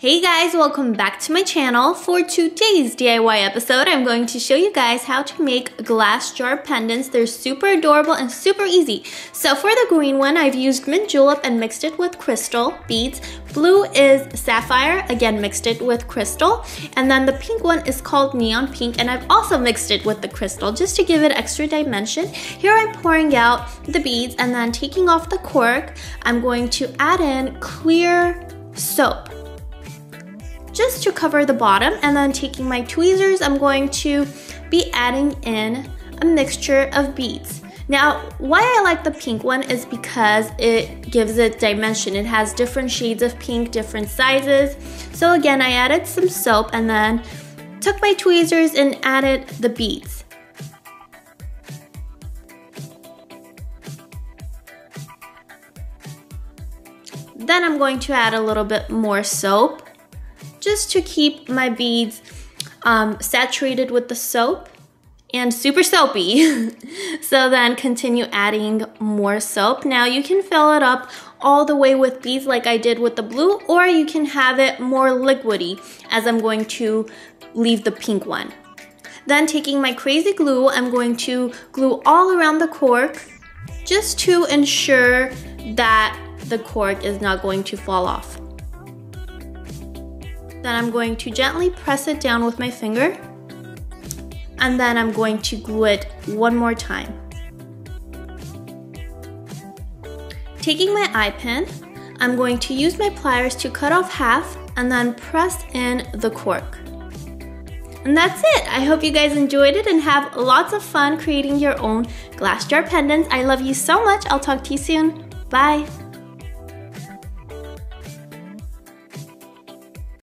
Hey guys, welcome back to my channel. For today's DIY episode, I'm going to show you guys how to make glass jar pendants. They're super adorable and super easy. So for the green one, I've used mint julep and mixed it with crystal beads. Blue is sapphire, again mixed it with crystal. And then the pink one is called neon pink and I've also mixed it with the crystal just to give it extra dimension. Here I'm pouring out the beads and then taking off the cork, I'm going to add in clear soap just to cover the bottom and then taking my tweezers I'm going to be adding in a mixture of beads. Now, why I like the pink one is because it gives it dimension. It has different shades of pink, different sizes. So again, I added some soap and then took my tweezers and added the beads. Then I'm going to add a little bit more soap just to keep my beads um, saturated with the soap and super soapy. so then continue adding more soap. Now you can fill it up all the way with beads like I did with the blue or you can have it more liquidy as I'm going to leave the pink one. Then taking my crazy glue, I'm going to glue all around the cork just to ensure that the cork is not going to fall off. Then I'm going to gently press it down with my finger. And then I'm going to glue it one more time. Taking my eye pin, I'm going to use my pliers to cut off half and then press in the cork. And that's it. I hope you guys enjoyed it and have lots of fun creating your own glass jar pendants. I love you so much. I'll talk to you soon. Bye.